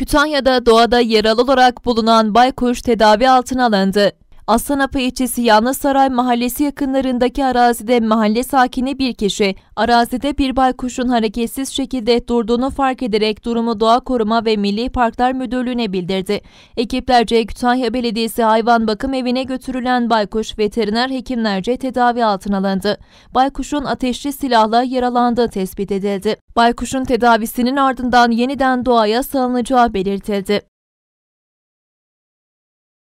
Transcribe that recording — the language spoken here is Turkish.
Kütahya'da doğada yaralı olarak bulunan baykuş tedavi altına alındı. Aslanapı ilçesi Yalnızsaray Mahallesi yakınlarındaki arazide mahalle sakini bir kişi, arazide bir baykuşun hareketsiz şekilde durduğunu fark ederek durumu Doğa Koruma ve Milli Parklar Müdürlüğü'ne bildirdi. Ekiplerce Kütahya Belediyesi Hayvan Bakım Evi'ne götürülen baykuş veteriner hekimlerce tedavi altına alındı. Baykuşun ateşli silahla yaralandığı tespit edildi. Baykuşun tedavisinin ardından yeniden doğaya salınacağı belirtildi.